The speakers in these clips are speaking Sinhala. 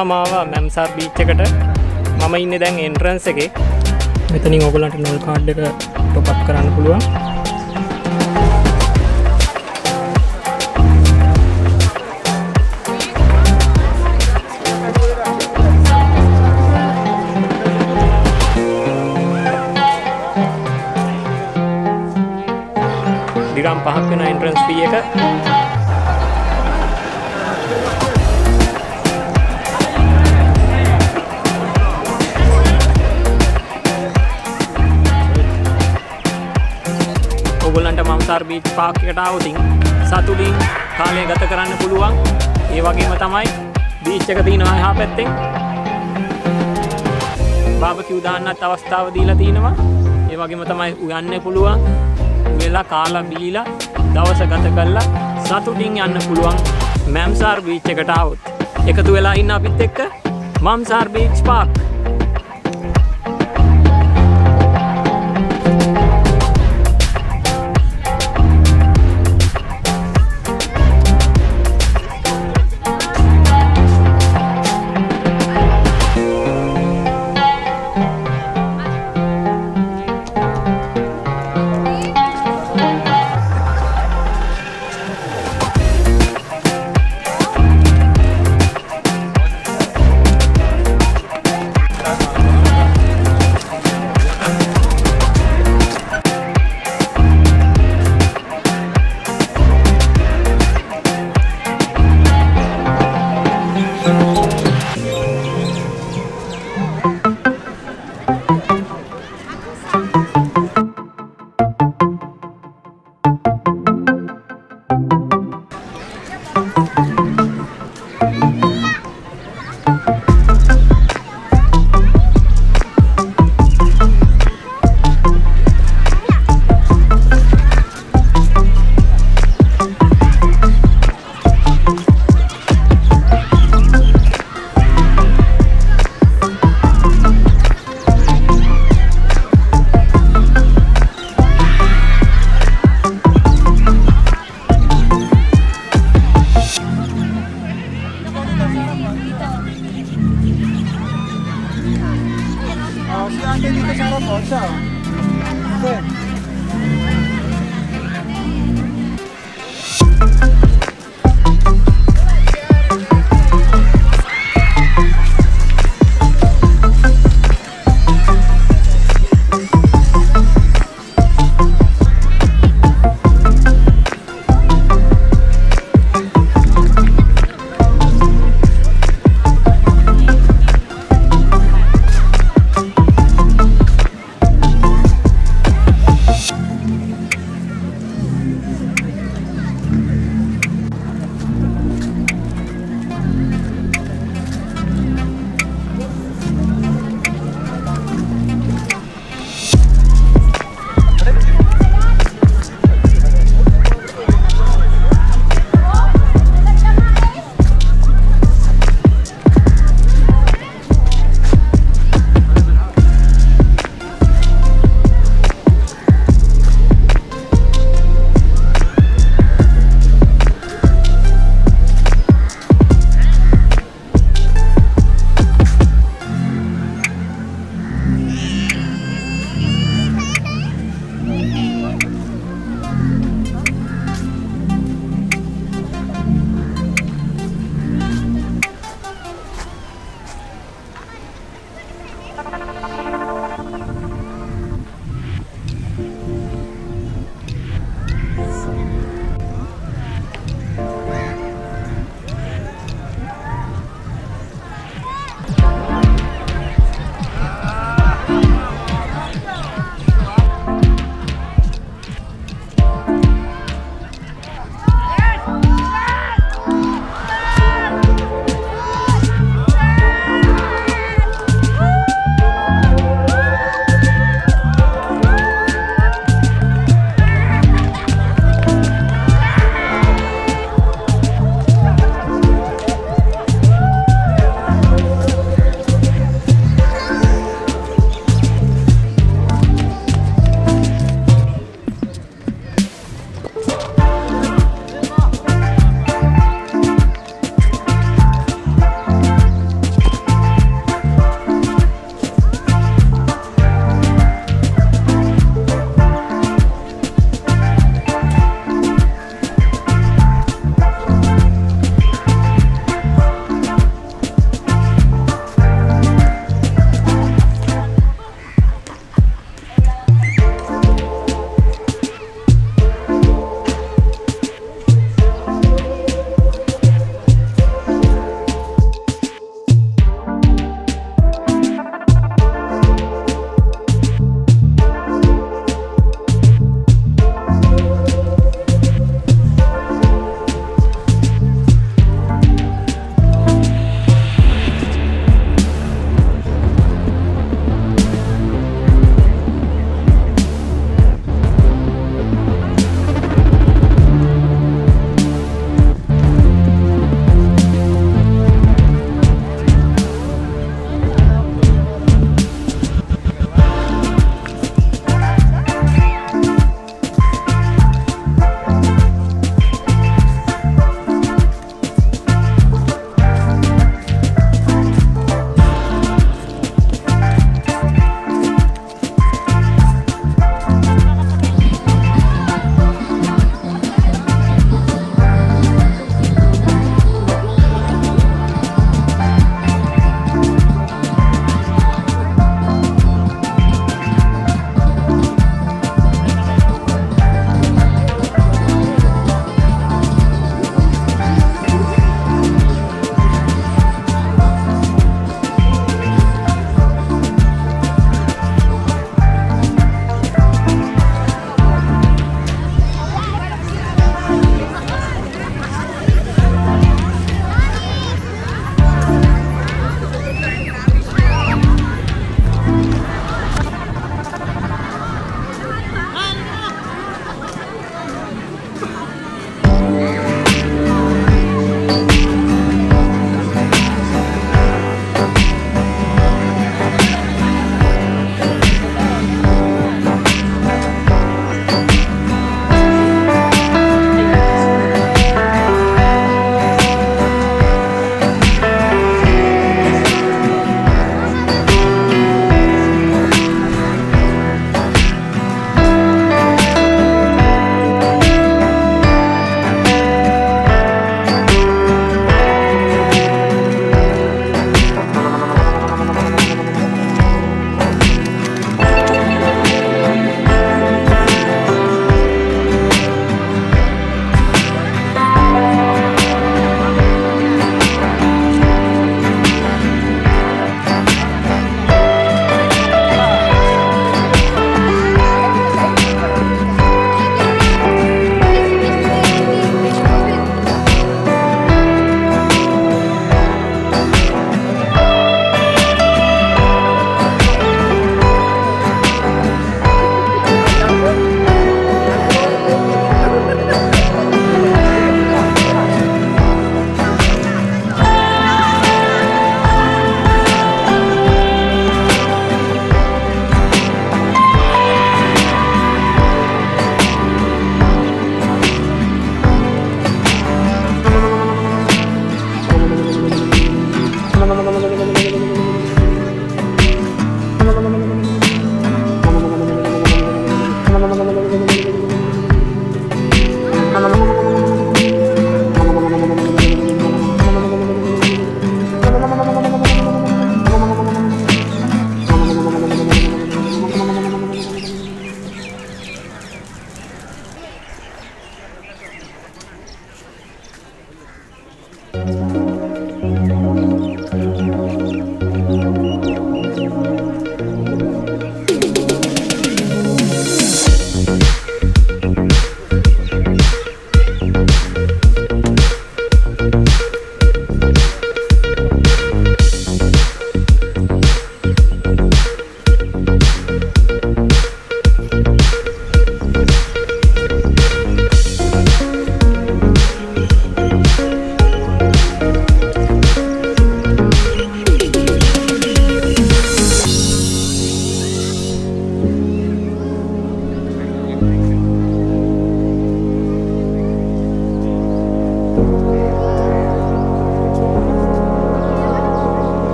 හෙලෝ එවරුවන් අද මම ආවා මැම්සාර් බීච් එකට. මම ඉන්න දැන් එන්ට්‍රන්ස් එකේ. මෙතනින් ඔගලන්ට නොල් කාඩ් එක ටොප් කරන්න පුළුවන්. දිරම් පහක් වෙන එන්ට්‍රන්ස් ෆී එක. සාර් බීච් පාක්කට අවුතින් සතුලින් කාලය ගත කරන්න පුළුවන්. ඒ වගේම තමයි බීච්චක තියෙනවා එහා පැත්තෙන්. බාබකි උදාන්නත් අවස්ථාව දීලා තියෙනවා ඒ වගේම තමයි උයන්න පුළුවන් වෙලා කාලා බීලා දවස ගත කල්ලා සතුටින් යන්න පුළුවන් මැම්සාර් බීච්චකට අවුත් එකතු වෙලා ඉන්න අපිත් එක්ක මම්සාර් බීච් පාක් 为什么跑一下对。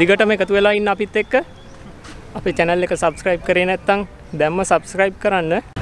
දිගටම එකතු වෙලා ඉන්න අපිත් එක්ක. අපේ channel එක subscribe කරේ නැත්නම් දැම්ම subscribe කරන්න.